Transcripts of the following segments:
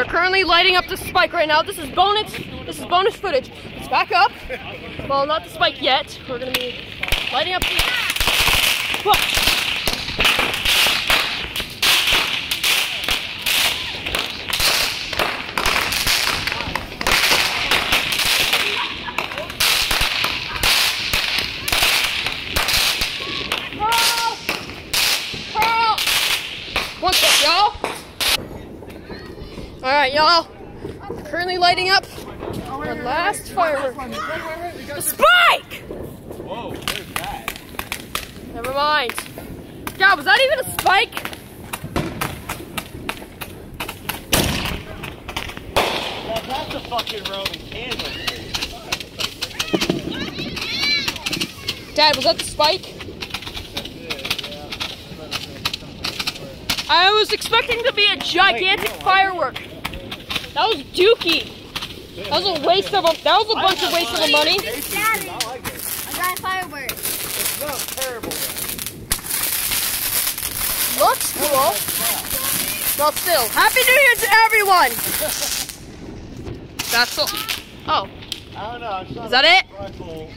We're currently lighting up the spike right now. This is bonus. This is bonus footage. Let's back up. Well, not the spike yet. We're gonna be lighting up the. What's y'all? Alright, y'all. Currently lighting up our last firework. The spike! Whoa, where's that? Never mind. God, was that even a spike? That's a fucking Roman candle. Dad, was that the spike? I was expecting to be a gigantic firework. That was dookie. That was a waste of a, that was a bunch of waste of the money. Daddy, I like it. I got a firework. It smells terrible. Looks cool. Well, still, Happy New Year to everyone. That's all. Oh, I don't know. Is that it? rifle.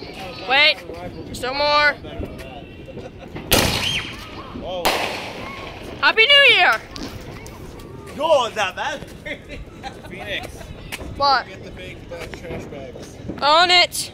Wait, Rifle. there's still more. Whoa. Happy New Year. God, that bad. Phoenix, What? get the big black trash bags. On it.